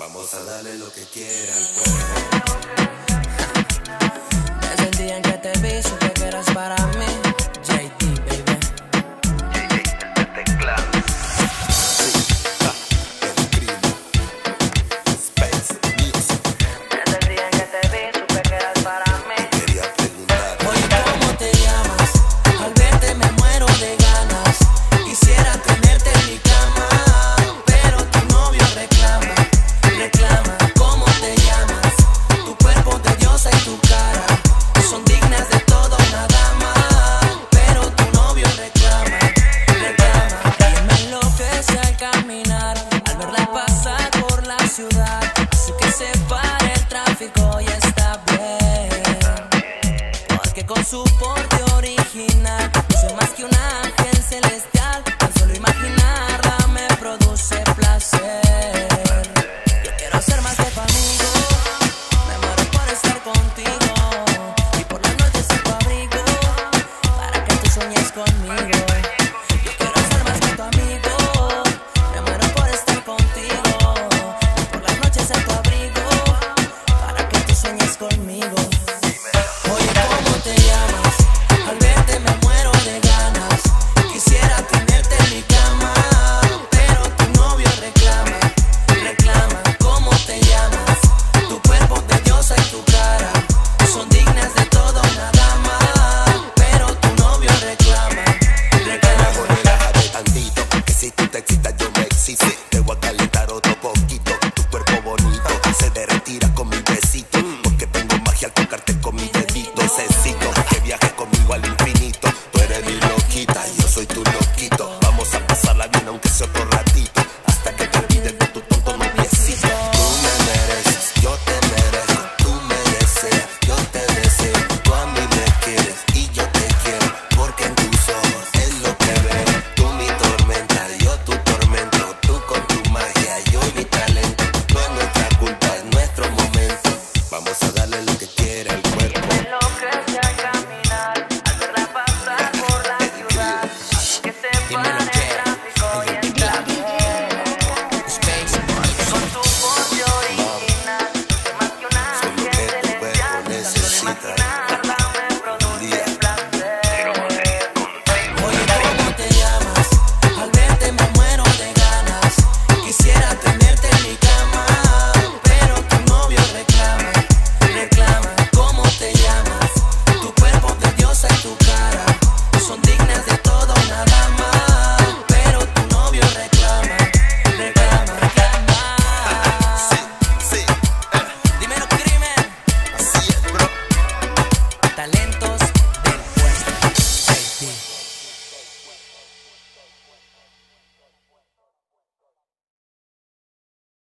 Vamos a darle lo que quiera al cuerpo. Caminar,